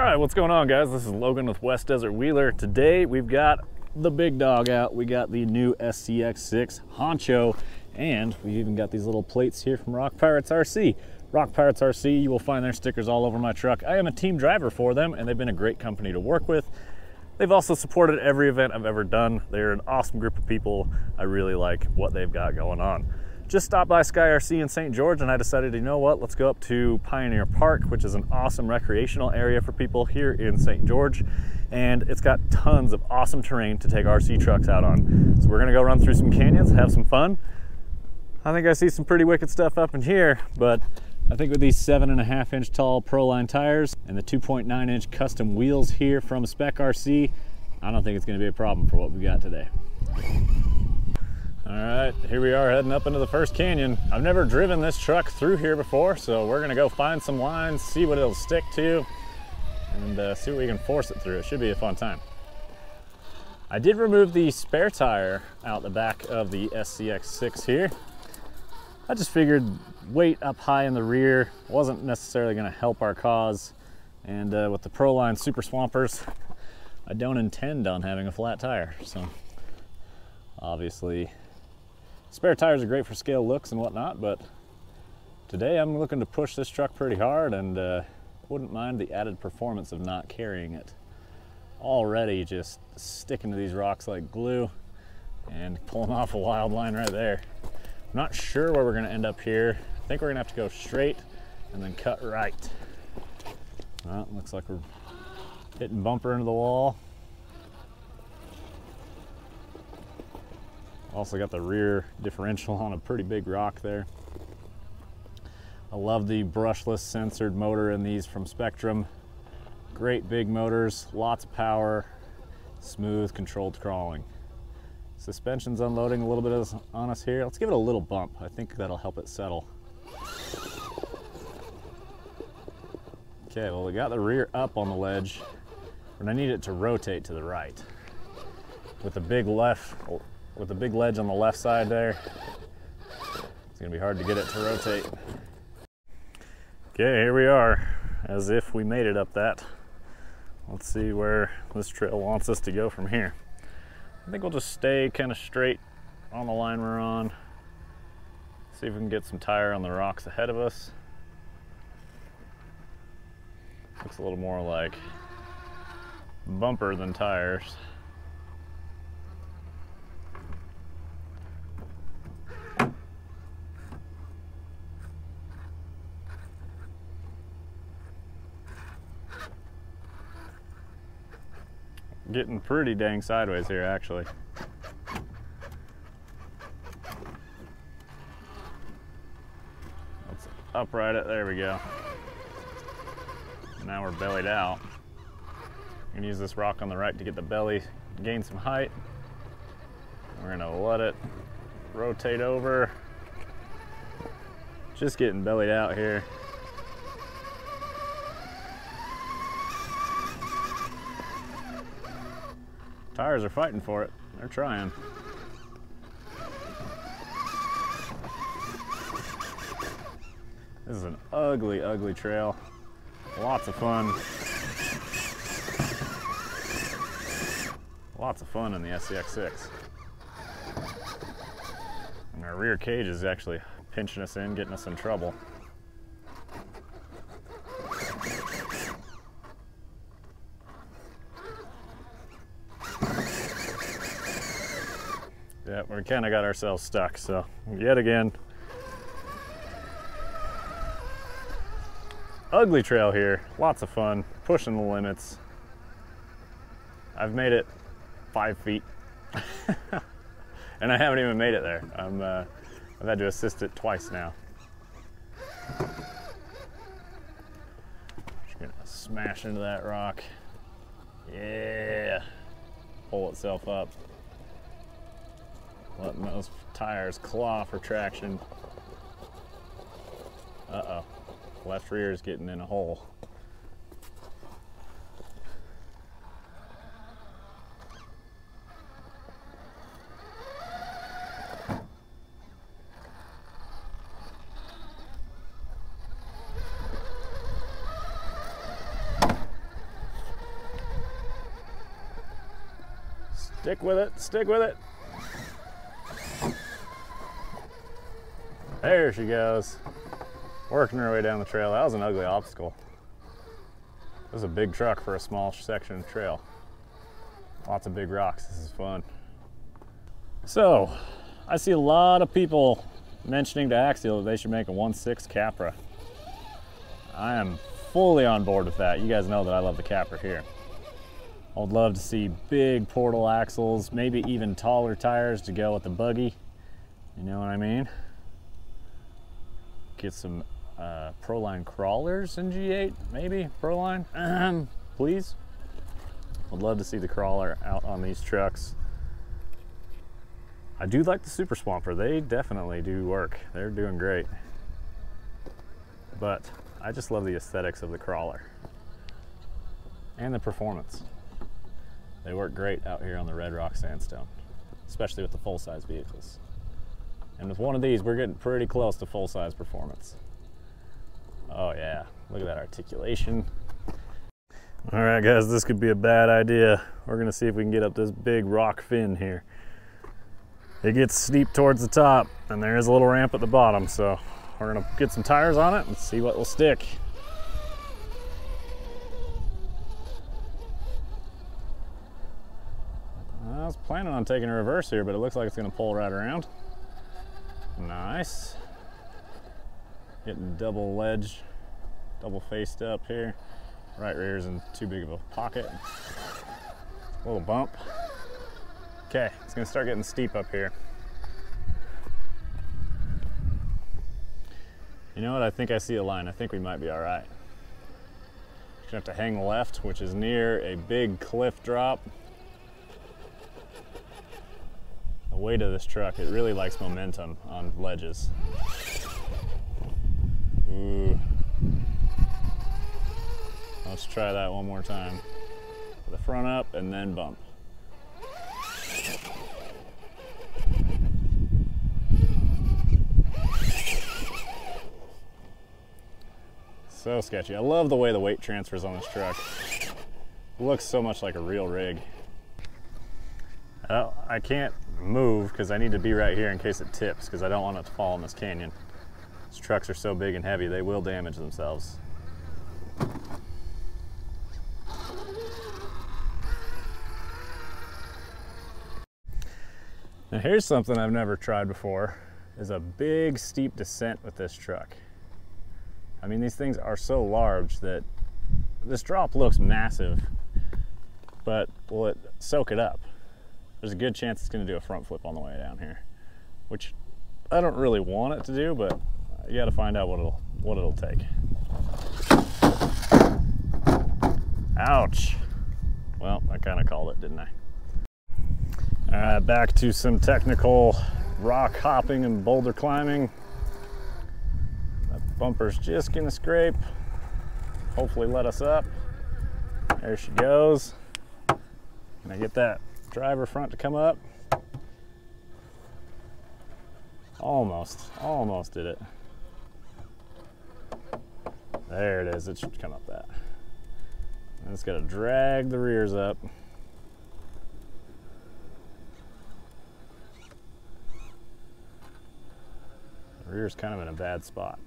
All right, what's going on guys? This is Logan with West Desert Wheeler. Today we've got the big dog out. We got the new SCX6 Honcho and we've even got these little plates here from Rock Pirates RC. Rock Pirates RC, you will find their stickers all over my truck. I am a team driver for them and they've been a great company to work with. They've also supported every event I've ever done. They're an awesome group of people. I really like what they've got going on just stopped by Sky RC in St. George and I decided, you know what, let's go up to Pioneer Park, which is an awesome recreational area for people here in St. George. And it's got tons of awesome terrain to take RC trucks out on. So we're gonna go run through some canyons, have some fun. I think I see some pretty wicked stuff up in here, but I think with these seven and a half inch tall Proline tires and the 2.9 inch custom wheels here from Spec RC, I don't think it's gonna be a problem for what we got today. All right, here we are heading up into the first canyon. I've never driven this truck through here before, so we're gonna go find some lines, see what it'll stick to, and uh, see what we can force it through. It should be a fun time. I did remove the spare tire out the back of the SCX6 here. I just figured weight up high in the rear wasn't necessarily gonna help our cause. And uh, with the Proline Super Swampers, I don't intend on having a flat tire. So obviously Spare tires are great for scale looks and whatnot, but today I'm looking to push this truck pretty hard and uh, wouldn't mind the added performance of not carrying it. Already just sticking to these rocks like glue and pulling off a wild line right there. I'm not sure where we're gonna end up here. I think we're gonna have to go straight and then cut right. Well, looks like we're hitting bumper into the wall. Also got the rear differential on a pretty big rock there. I love the brushless sensored motor in these from Spektrum. Great big motors, lots of power, smooth controlled crawling. Suspension's unloading a little bit on us here. Let's give it a little bump. I think that'll help it settle. Okay, well we got the rear up on the ledge, and I need it to rotate to the right. With the big left with the big ledge on the left side there. It's gonna be hard to get it to rotate. Okay, here we are, as if we made it up that. Let's see where this trail wants us to go from here. I think we'll just stay kind of straight on the line we're on. See if we can get some tire on the rocks ahead of us. Looks a little more like bumper than tires. Getting pretty dang sideways here, actually. Let's upright it, there we go. Now we're bellied out. I'm gonna use this rock on the right to get the belly, gain some height. We're gonna let it rotate over. Just getting bellied out here. Tires are fighting for it. They're trying. This is an ugly, ugly trail. Lots of fun. Lots of fun in the SCX6. And our rear cage is actually pinching us in, getting us in trouble. Yeah, we kind of got ourselves stuck. So yet again, ugly trail here. Lots of fun, pushing the limits. I've made it five feet. and I haven't even made it there. I'm, uh, I've had to assist it twice now. Just gonna smash into that rock. Yeah, pull itself up letting those tires claw for traction. Uh-oh, left rear is getting in a hole. Stick with it, stick with it. There she goes. Working her way down the trail. That was an ugly obstacle. It was a big truck for a small section of trail. Lots of big rocks. This is fun. So, I see a lot of people mentioning to Axial that they should make a 1.6 Capra. I am fully on board with that. You guys know that I love the Capra here. I would love to see big portal axles, maybe even taller tires to go with the buggy. You know what I mean? Get some uh, Proline crawlers in G8, maybe Proline, please. I'd love to see the crawler out on these trucks. I do like the Super Swamper. They definitely do work. They're doing great. But I just love the aesthetics of the crawler and the performance. They work great out here on the Red Rock Sandstone, especially with the full-size vehicles. And with one of these, we're getting pretty close to full-size performance. Oh yeah, look at that articulation. All right guys, this could be a bad idea. We're gonna see if we can get up this big rock fin here. It gets steep towards the top and there is a little ramp at the bottom, so we're gonna get some tires on it and see what will stick. I was planning on taking a reverse here, but it looks like it's gonna pull right around. Nice. Getting double ledge, double faced up here. Right rear is in too big of a pocket. A little bump. Okay, it's gonna start getting steep up here. You know what, I think I see a line. I think we might be all right. Gonna have to hang left, which is near a big cliff drop. The weight of this truck, it really likes momentum on ledges. Ooh. Let's try that one more time. The front up and then bump. So sketchy. I love the way the weight transfers on this truck. It looks so much like a real rig. I can't move because I need to be right here in case it tips because I don't want it to fall in this canyon. These trucks are so big and heavy, they will damage themselves. Now here's something I've never tried before, is a big steep descent with this truck. I mean, these things are so large that this drop looks massive, but will it soak it up? There's a good chance it's gonna do a front flip on the way down here, which I don't really want it to do, but you got to find out what it'll what it'll take. Ouch. Well, I kind of called it, didn't I? All right, back to some technical rock hopping and boulder climbing. That bumper's just gonna scrape. Hopefully let us up. There she goes. Can I get that driver front to come up? Almost, almost did it. There it is, it should come up that. And it's gotta drag the rears up. The rear's kind of in a bad spot.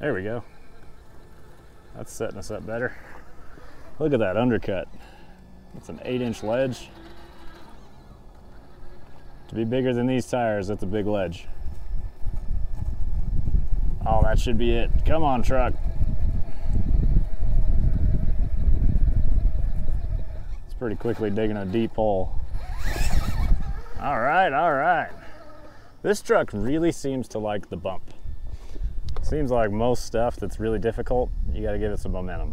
There we go. That's setting us up better. Look at that undercut. It's an eight inch ledge. To be bigger than these tires, that's a big ledge. Oh, that should be it. Come on, truck. It's pretty quickly digging a deep hole. All right, all right. This truck really seems to like the bump. Seems like most stuff that's really difficult, you gotta give it some momentum.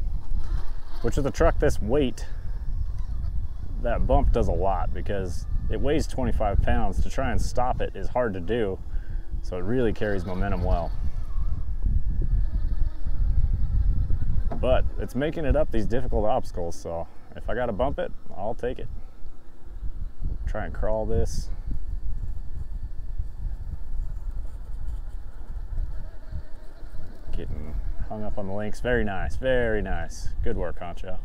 Which with a truck this weight, that bump does a lot because it weighs 25 pounds. To try and stop it is hard to do, so it really carries momentum well. But it's making it up these difficult obstacles, so if I gotta bump it, I'll take it. Try and crawl this. Hung up on the links. Very nice, very nice. Good work, Honcho.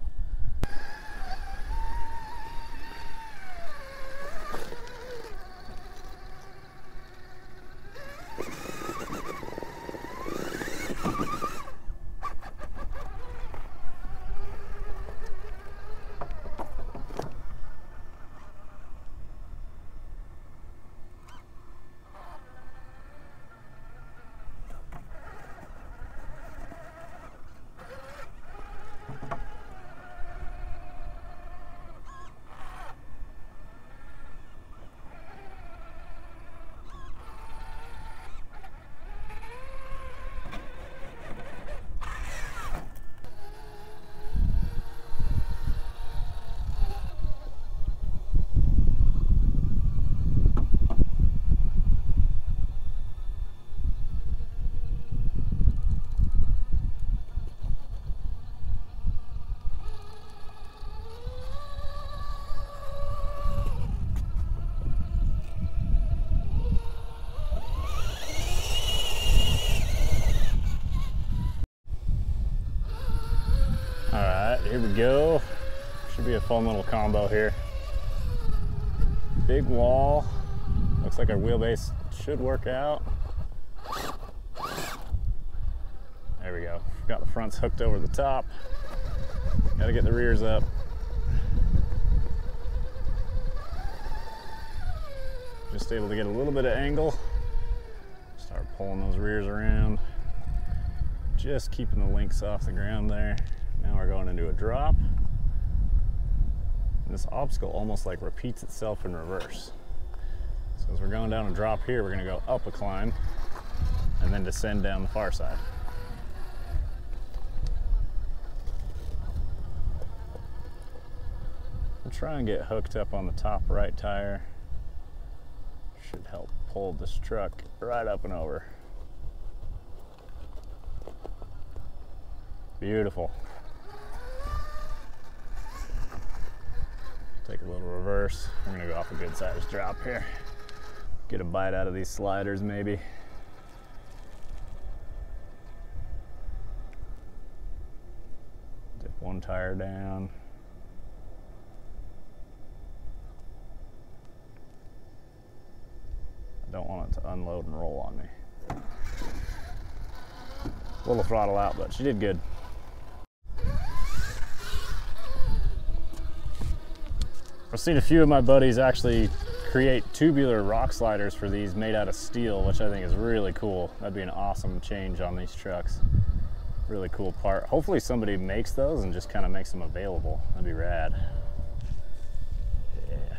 All right, here we go. Should be a fun little combo here. Big wall. Looks like our wheelbase should work out. There we go. Got the fronts hooked over the top. Got to get the rears up. Just able to get a little bit of angle. Start pulling those rears around. Just keeping the links off the ground there. Now we're going into a drop. And this obstacle almost like repeats itself in reverse. So as we're going down a drop here, we're gonna go up a climb and then descend down the far side. We'll try and get hooked up on the top right tire. Should help pull this truck right up and over. Beautiful. Take a little reverse. We're gonna go off a good sized drop here. Get a bite out of these sliders maybe. Dip one tire down. I don't want it to unload and roll on me. A little throttle out, but she did good. I've seen a few of my buddies actually create tubular rock sliders for these made out of steel, which I think is really cool. That'd be an awesome change on these trucks. Really cool part. Hopefully somebody makes those and just kind of makes them available. That'd be rad. Yeah.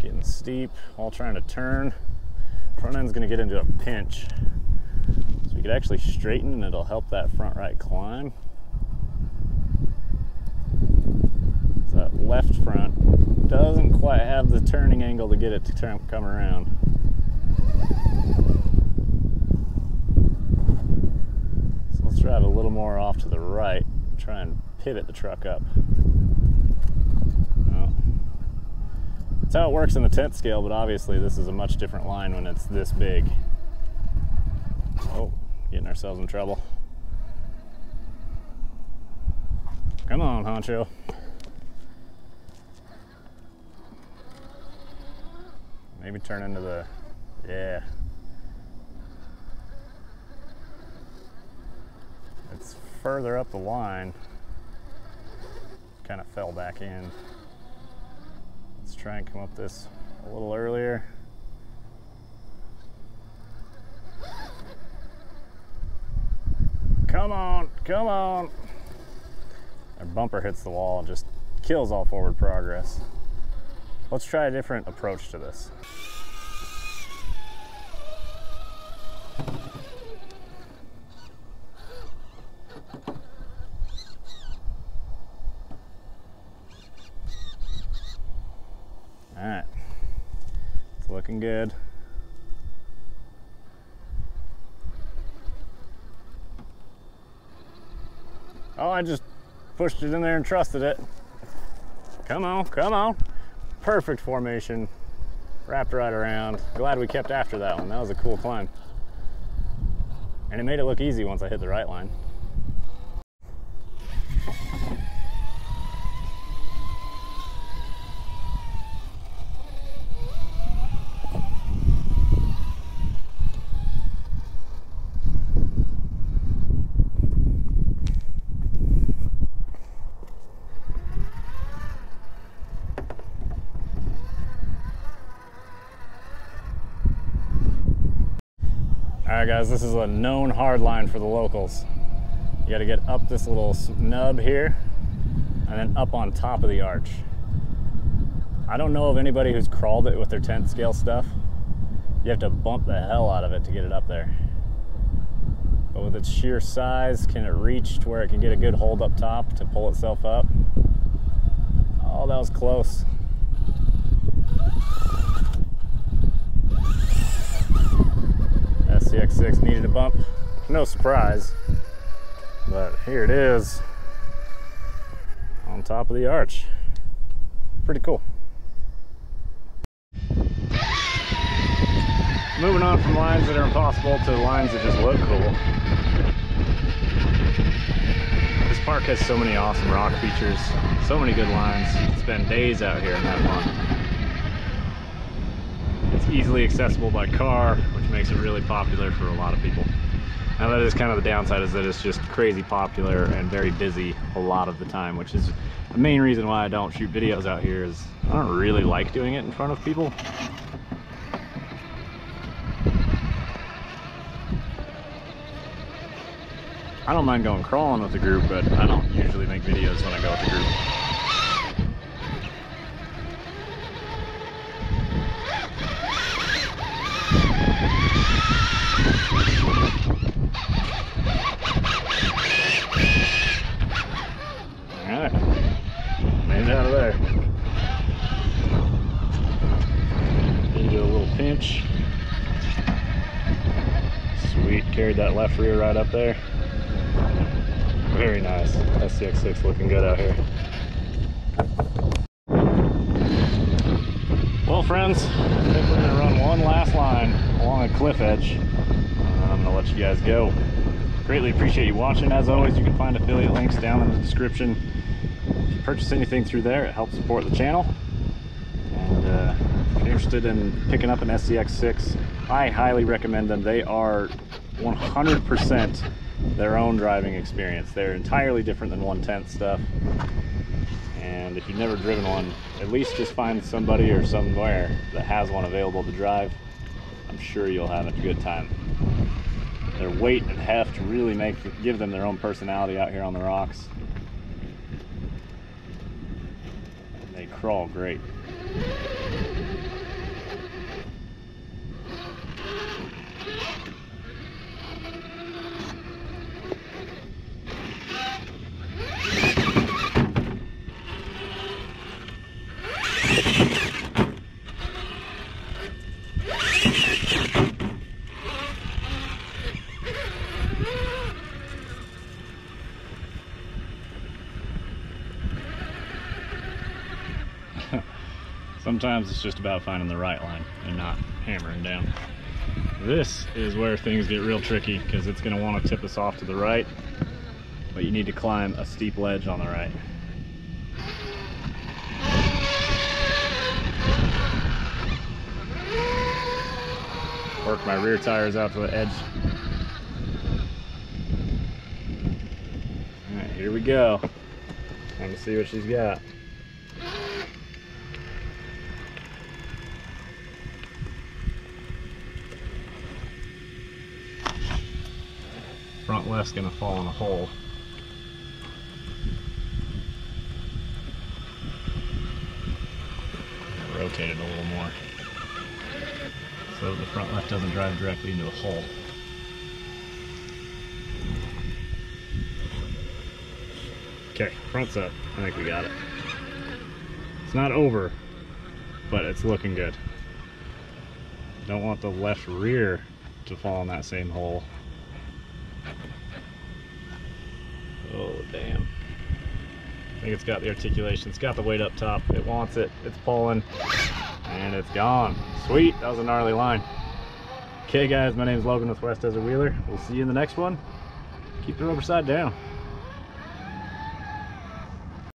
Getting steep, all trying to turn. Front end's gonna get into a pinch. So we could actually straighten and it'll help that front right climb. Left front doesn't quite have the turning angle to get it to turn, come around. So let's drive a little more off to the right, try and pivot the truck up. Well, that's how it works in the tenth scale, but obviously this is a much different line when it's this big. Oh, getting ourselves in trouble. Come on, Honcho. Maybe turn into the, yeah. It's further up the line. Kind of fell back in. Let's try and come up this a little earlier. Come on, come on. Our bumper hits the wall and just kills all forward progress. Let's try a different approach to this. All right, it's looking good. Oh, I just pushed it in there and trusted it. Come on, come on. Perfect formation. Wrapped right around. Glad we kept after that one. That was a cool climb. And it made it look easy once I hit the right line. Right, guys, this is a known hard line for the locals. You got to get up this little nub here and then up on top of the arch. I don't know of anybody who's crawled it with their tenth scale stuff. You have to bump the hell out of it to get it up there. But with its sheer size, can it reach to where it can get a good hold up top to pull itself up? Oh, that was close. SCX6 needed a bump. No surprise. But here it is on top of the arch. Pretty cool. Moving on from lines that are impossible to lines that just look cool. This park has so many awesome rock features, so many good lines. Spend days out here and have fun. Easily accessible by car, which makes it really popular for a lot of people. Now that is kind of the downside is that it's just crazy popular and very busy a lot of the time, which is the main reason why I don't shoot videos out here is I don't really like doing it in front of people. I don't mind going crawling with the group, but I don't usually make videos when I go with the group. Alright, made it out of there. Into a little pinch. Sweet, carried that left rear right up there. Very nice. SCX6 looking good out here. Well, friends, I think we're gonna run one last line along a cliff edge. I'm gonna let you guys go. Greatly appreciate you watching. As always, you can find affiliate links down in the description. If you purchase anything through there, it helps support the channel. And uh, if you're interested in picking up an SCX6, I highly recommend them. They are 100% their own driving experience. They're entirely different than 110 stuff. And if you've never driven one, at least just find somebody or somewhere that has one available to drive. I'm sure you'll have a good time. Their weight and heft really make give them their own personality out here on the rocks. They crawl great. Sometimes it's just about finding the right line and not hammering down. This is where things get real tricky because it's going to want to tip us off to the right, but you need to climb a steep ledge on the right. Work my rear tires out to the edge. Alright, here we go. Time to see what she's got. Front left's gonna fall in a hole. Rotate it a little more. So the front left doesn't drive directly into a hole. Okay, front's up. I think we got it. It's not over, but it's looking good. Don't want the left rear to fall in that same hole. Oh, damn. I think it's got the articulation. It's got the weight up top. It wants it. It's pulling. And it's gone. Sweet. That was a gnarly line. Okay, guys. My name is Logan with West Desert Wheeler. We'll see you in the next one. Keep the rubber side down.